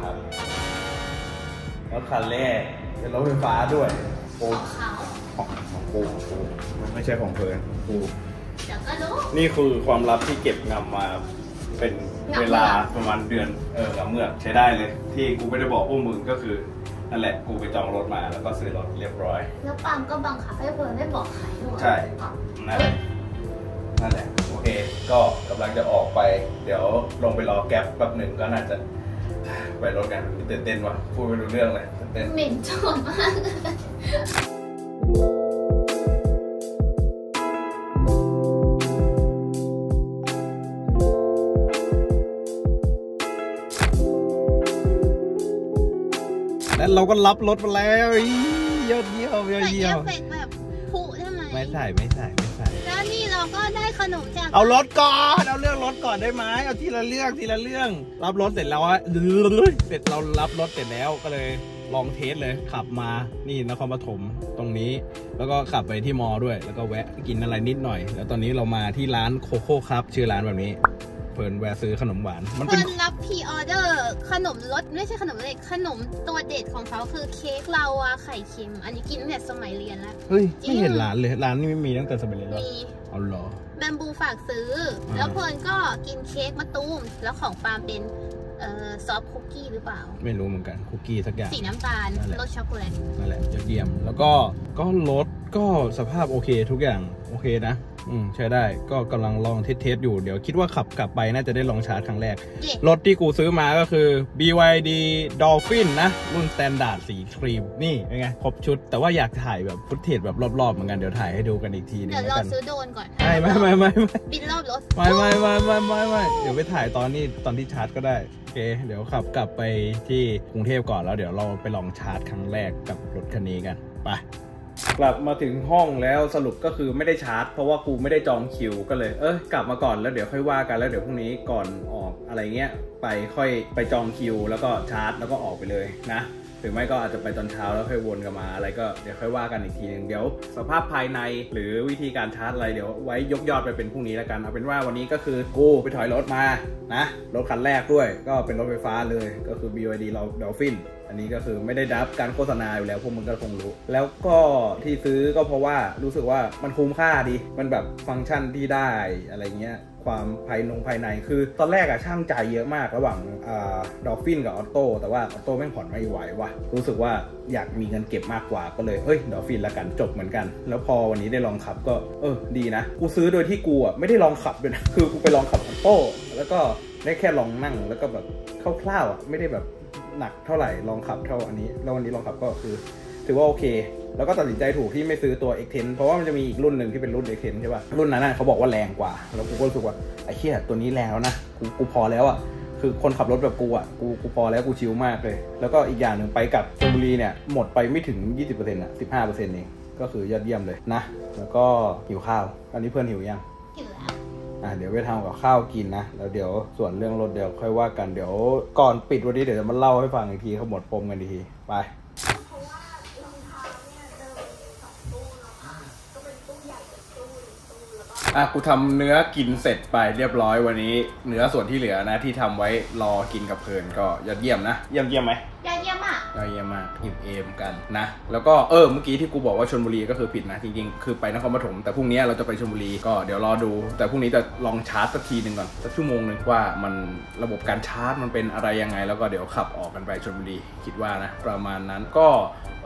ครับรถคันแรกเป็นรถไฟฟ้าด้วยโอ้ของเขาของของกูของกูมันไม่ใช่ของเพลินกูเดี๋ยวก็รู้นี่คือความลับที่เก็บงำมาเป็นงำเมือกเวลาประมาณเดือนเอองำเมือกใช้ได้เลย ที่กูไม่ได้บอกพวกมึงก็คือนั่นแหละกูไปจองรถมาแล้วก็ซื้อรถเรียบร้อย แล้วปาล์มก็บังคับให้เพิร์นไม่บอกใครด้วยใช่นั่นแหละนั่นแหละโอเค ก็กำลังจะออกไป เดี๋ยวลงไปรอแก๊ปแป๊บหนึ่งก็น่าจะไปรถกันตื่นเต้นว่ะพูดไม่รู้เรื่องเลยตื่นเต้นเหม็นโจรมากแล้วเราก็รับรถมาแล้วอียอดเยี่ยมยอดใส่เยี่เอยมฟเฟกต์แบบ ผุใช่ไหมไม่ใส่ไม่ใส่ไม่ใส่แล้วนี่เราก็ได้ขนมจากเอารถก่อนเอาเรื่องรถก่อนได้ไหมเอาทีละเรื่องทีละเรื่อง รับรถเสร็จแล้วอะเสร็จเรารับรถเสร็จแล้วก็เลยลองเทสเลยขับมานี่นครปฐมตรงนี้ แล้วก็ขับไปที่มอด้วย แล้วก็แวะกินอะไรนิดหน่อย แล้วตอนนี้เรามาที่ร้านโคโค่ครับชื่อร้านแบบนี้ เพลินแวะซื้อขนมหวาน มันเป็นเพิร์นรับพรีออเดอร์ขนมรสไม่ใช่ขนมเล็กขนมตัวเด็ดของเขาคือเค้กลาวาไข่เค็ม อันนี้กินตั้งแต่สมัยเรียนแล้วเฮ้ยจริงไม่เห็นร้านเลยร้านนี้ไม่มีตั้งแต่สมัยเรียนแล้วมีเอาเหรอแบมบูฝากซื้ออมแล้วเพิร์นก็กินเค้กมะตูมแล้วของปาล์มเป็นเอ่อ soft cookie หรือเปล่า ไม่รู้เหมือนกันคุกกี้สักอย่างสีน้ำตาลนั่นแหละรสช็อกโกแลตนั่นแหละยอดเยี่ยม แล้วก็ก็รถก็สภาพโอเคทุกอย่างโอเคนะ อืมใช้ได้ก็กำลังลอง test ๆอยู่เดี๋ยวคิดว่าขับกลับไปน่าจะได้ลองชาร์จครั้งแรกเย่รถที่กูซื้อมาก็คือ BYD Dolphin นะ รุ่น standard สีครีม นี่เป็นไงครบชุด แต่ว่าอยากถ่ายแบบ footage แบบรอบๆเหมือนกันเดี๋ยวถ่ายให้ดูกันอีกทีนึงเดี๋ยวแล้วเรากันซื้อโดรนก่อนไม่ไม่ไม่ไม่ไม่บินรอบรถไม่ไม่ไม่ไม่ไม่ไม่เดี๋ยวไปถ่ายตอนนี้ตอนที่ชาร์จก็ได้โอเค เดี๋ยวขับกลับไปที่กรุงเทพก่อนแล้วเดี๋ยวเราไปลองชาร์จครั้งแรกกับรถคันนี้กันไป กลับมาถึงห้องแล้วสรุปก็คือไม่ได้ชาร์จ เพราะว่ากูไม่ได้จองคิวก็เลย เออกลับมาก่อนแล้วเดี๋ยวค่อยว่ากันแล้วเดี๋ยวพรุ่งนี้ก่อนออกอะไรเงี้ยไปค่อยไปจองคิว แล้วก็ชาร์จ แล้วก็ออกไปเลยนะหรือไม่ก็อาจจะไปตอนเช้าแล้วค่อยวนกลับมาอะไรก็เดี๋ยวค่อยว่ากันอีกทีหนึงเดี๋ยวสภาพภายในหรือวิธีการชาร์จอะไรเดี๋ยวไว้ยกยอดไปเป็นพรุ่งนี้แล้วกันเอาเป็นว่าวันนี้ก็คือกูไปถอยรถมานะรถคันแรกด้วย ก็เป็นรถไฟฟ้าเลยก็คือ BYD เรา Dolphin อัน นี้ก็คือไม่ได้ดับการโฆษณาอยู่แล้วพวกมึงก็คงรู้ แล้วก็ที่ซื้อก็เพราะว่ารู้สึกว่ามันคุ้มค่าดี มันแบบฟังก์ชันที่ได้อะไรเงี้ยความภายนงภายในคือ ตอนแรกอะชั่งใจเยอะมากระหว่าง Dolphin กับ Atto แต่ว่า Atto แม่งผ่อนไม่ไหววะรู้สึกว่าอยากมีเงินเก็บมากกว่าก็เลยเอ้ย Dolphin ละกันจบเหมือนกัน แล้วพอวันนี้ได้ลองขับก็เออดีนะ กูซื้อโดยที่กูอะไม่ได้ลองขับด้วยนะคือกูไปลองขับ Atto แล้วก็ได้แค่ลองนั่งแล้วก็แบบคร่าวๆอะไม่ได้แบบ หนักเท่าไหร่ลองขับเท่าอันนี้ แล้ววันนี้ลองขับก็คือ ถือว่าโอเค แล้วก็ตัดสินใจถูกที่ไม่ซื้อตัว X10 เพราะว่ามันจะมีอีกรุ่นหนึ่งที่เป็นรุ่น X10 ใช่ป่ะรุ่นนั้นน่ะเขาบอกว่าแรงกว่า แล้วกูก็รู้สึกว่าไอ้เหี้ยตัวนี้แรงแล้วนะกูกูพอแล้วอะคือคนขับรถแบบกูอะกูกูพอแล้วกูชิลมากเลย แล้วก็อีกอย่างหนึ่งไปกับชลบุรีเนี่ยหมดไปไม่ถึง 20%อะ15%เองก็คือยอดเยี่ยมเลยนะ แล้วก็หิวข้าวตอนนี้เพื่อนหิวยัง อะเดี๋ยวไปทำกับข้าวกินนะแล้วเดี๋ยวส่วนเรื่องรถเดี๋ยวค่อยว่ากันเดี๋ยวก่อนปิดวันนี้เดี๋ยวจะมาเล่าให้ฟังอีกทีเขาหมดปมกันอีกทีไปอะกูทำเนื้อกินเสร็จไปเรียบร้อยวันนี้ เนื้อส่วนที่เหลือนะที่ทำไว้รอกินกับเพลินก็ยอดเยี่ยมนะ เยี่ยมเยี่ยมไหมยอดเยี่ยม อะยอดเราจะมาอิ่มเอมกันนะ แล้วก็เออเมื่อกี้ที่กูบอกว่าชลบุรีก็คือผิดนะ จริงๆ คือไปนครปฐมแต่พรุ่งนี้เราจะไปชลบุรีก็เดี๋ยวรอดู แต่พรุ่งนี้จะลองชาร์จสักทีหนึ่งก่อนสักชั่วโมงหนึ่งว่ามันระบบการชาร์จมันเป็นอะไรยังไง แล้วก็เดี๋ยวขับออกกันไปชลบุรีคิดว่านะประมาณนั้นก็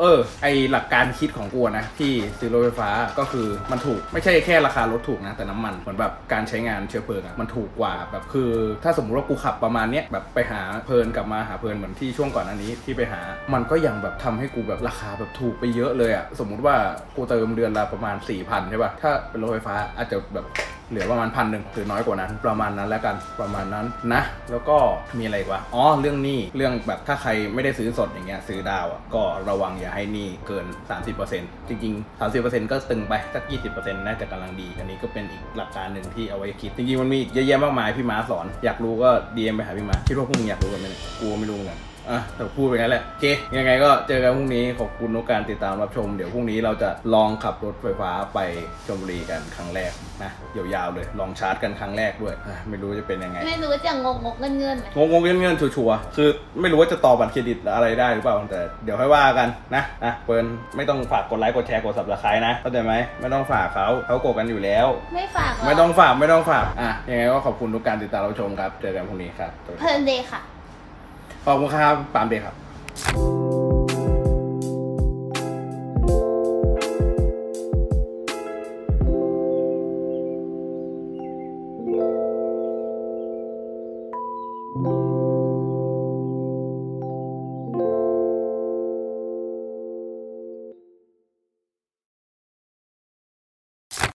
เออ ไอหลักการคิดของกูนะ ที่ซื้อรถไฟฟ้าก็คือมันถูกไม่ใช่แค่ราคารถถูกนะ แต่น้ำมันเหมือนแบบการใช้งานเชื้อเพลิงอะมันถูกกว่าแบบคือ ถ้าสมมุติว่ากูขับประมาณเนี้ยแบบไปหาเพลินกลับมาหาเพลินเหมือนที่ช่วงก่อนอันนี้ที่ไปหา มันก็ยังแบบทำให้กูแบบราคาแบบถูกไปเยอะเลยอะสมมุติว่ากูเติมเดือนละประมาณ4ี่พันใช่ป่ะถ้าเป็นรถไฟฟ้าอาจจะแบบ เหลือประมาณพันหนึ่งหรือน้อยกว่านั้น ประมาณนั้นแล้วกันประมาณนั้นนะ แล้วก็มีอะไรอีกวะอ๋อเรื่องหนี้เรื่องแบบถ้าใครไม่ได้ซื้อสดอย่างเงี้ยซื้อดาวอะก็ระวังอย่าให้หนี้เกิน 30%จริงๆ 30%ก็ตึงไปสัก 20%น่าจะกำลังดี อันนี้ก็เป็นอีกหลักการหนึ่งที่เอาไว้คิด จริงๆ มันมีเยอะแยะมากมายพี่ม้าสอน อยากรู้ก็ DM ไปหาพี่ม้าคิดว่าพวกมึงอยากรู้กันไหมกูไม่รู้เหมือนกัน ออะแต่พูดไปงั้นแหละโอเคยังไงก็เจอกันพรุ่งนี้ขอบคุณทุกการติดตามรับชม เดี๋ยวพรุ่งนี้เราจะลองขับรถไฟฟ้าไปชลบุรีกันครั้งแรกนะยาวๆเลยลองชาร์จกันครั้งแรกด้วยอะไม่รู้จะเป็นยังไง ไม่รู้จะงงงกเงินเงินๆไหมงงงๆเงื่อนๆชัวร์ๆคือไม่รู้ว่าจะต่อบัตรเครดิตอะไรได้หรือเปล่าแต่เดี๋ยวให้ว่ากันนะนะเปิร์นไม่ต้องฝากกดไลค์กดแชร์กด subscribe นะเข้าใจไหมไม่ต้องฝากเขาเขากดกันอยู่แล้ว ไม่ฝากหรไม่ต้องฝากไม่ต้องฝากอะยังไงก็ขอบคุณทุกการติดตามรับชมครับ เจอกันพรุ่งนี้ครับเพลินเดย์ค่ะ ขอบคุณครับปามเบครับ